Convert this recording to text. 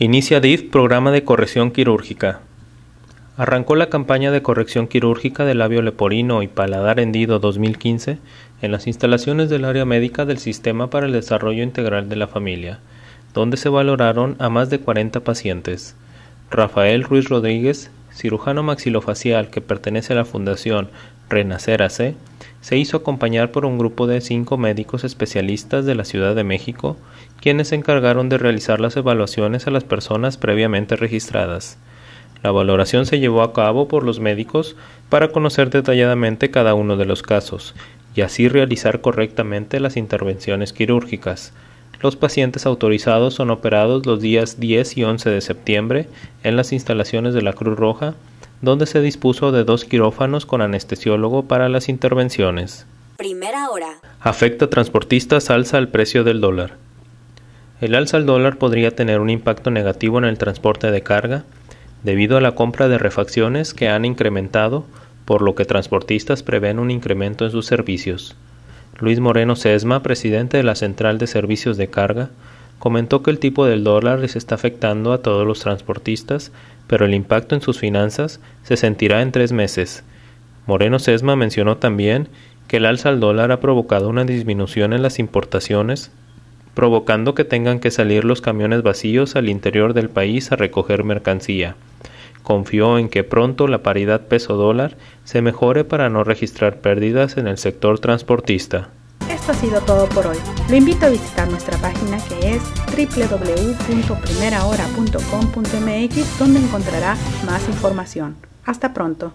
Inicia DIF programa de corrección quirúrgica. Arrancó la campaña de corrección quirúrgica de labio leporino y paladar hendido 2015 en las instalaciones del área médica del Sistema para el Desarrollo Integral de la Familia, donde se valoraron a más de 40 pacientes. Rafael Ruiz Rodríguez, cirujano maxilofacial que pertenece a la Fundación Renacer AC, se hizo acompañar por un grupo de cinco médicos especialistas de la Ciudad de México, quienes se encargaron de realizar las evaluaciones a las personas previamente registradas. La valoración se llevó a cabo por los médicos para conocer detalladamente cada uno de los casos y así realizar correctamente las intervenciones quirúrgicas. Los pacientes autorizados son operados los días 10 y 11 de septiembre en las instalaciones de la Cruz Roja donde se dispuso de dos quirófanos con anestesiólogo para las intervenciones. Primera hora. Afecta transportistas alza el precio del dólar. El alza al dólar podría tener un impacto negativo en el transporte de carga debido a la compra de refacciones que han incrementado, por lo que transportistas prevén un incremento en sus servicios. Luis Moreno Sesma, presidente de la Central de Servicios de Carga, comentó que el tipo del dólar les está afectando a todos los transportistas pero el impacto en sus finanzas se sentirá en tres meses. Moreno Sesma mencionó también que el alza al dólar ha provocado una disminución en las importaciones, provocando que tengan que salir los camiones vacíos al interior del país a recoger mercancía. Confió en que pronto la paridad peso-dólar se mejore para no registrar pérdidas en el sector transportista. Esto ha sido todo por hoy. Lo invito a visitar nuestra página que es www.primerahora.com.mx donde encontrará más información. Hasta pronto.